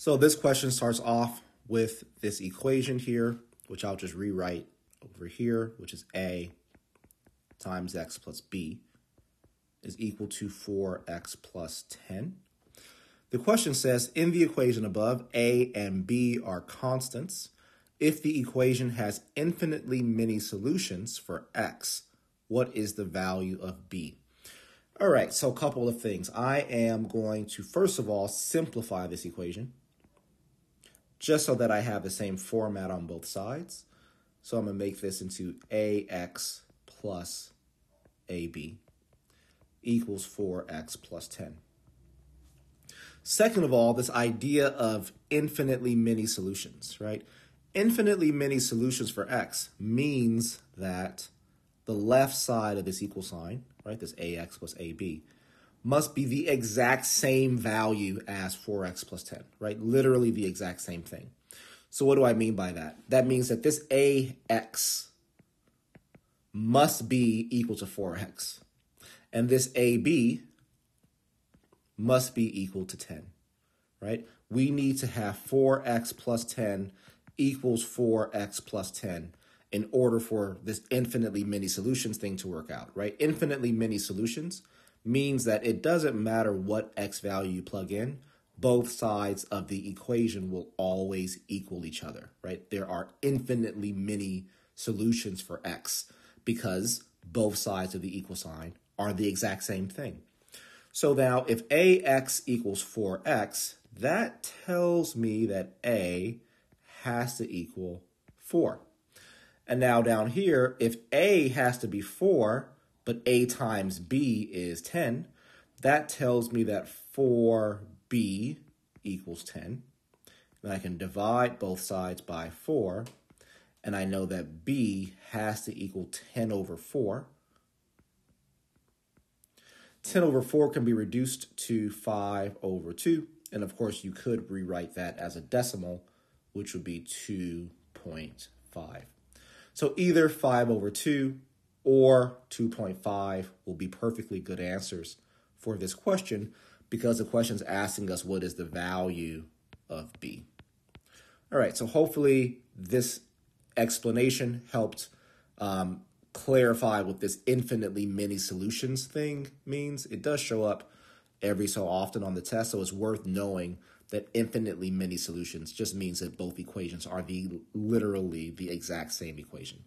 So this question starts off with this equation here, which I'll just rewrite over here, which is a times x plus b is equal to 4x plus 10. The question says, in the equation above, a and b are constants. If the equation has infinitely many solutions for x, what is the value of b? All right, so a couple of things. I am going to, first of all, simplify this equation just so that I have the same format on both sides. So I'm going to make this into ax plus ab equals 4x plus 10. Second of all, this idea of infinitely many solutions, right? Infinitely many solutions for x means that the left side of this equal sign, right, this ax plus ab, must be the exact same value as 4x plus 10, right? Literally the exact same thing. So what do I mean by that? That means that this ax must be equal to 4x. And this AB must be equal to 10, right? We need to have 4x plus 10 equals 4x plus 10 in order for this infinitely many solutions thing to work out, right? Infinitely many solutions means that it doesn't matter what x value you plug in, both sides of the equation will always equal each other, right? There are infinitely many solutions for x because both sides of the equal sign are the exact same thing. So now if ax equals 4x, that tells me that a has to equal 4. And now down here, if a has to be 4, but a times b is 10, that tells me that 4b equals 10. And I can divide both sides by 4, and I know that b has to equal 10 over 4. 10 over 4 can be reduced to 5 over 2. And of course, you could rewrite that as a decimal, which would be 2.5. So either 5 over 2 or 2.5 will be perfectly good answers for this question because the question is asking us what is the value of b. All right, so hopefully this explanation helped um, clarify what this infinitely many solutions thing means. It does show up every so often on the test, so it's worth knowing that infinitely many solutions just means that both equations are the literally the exact same equation.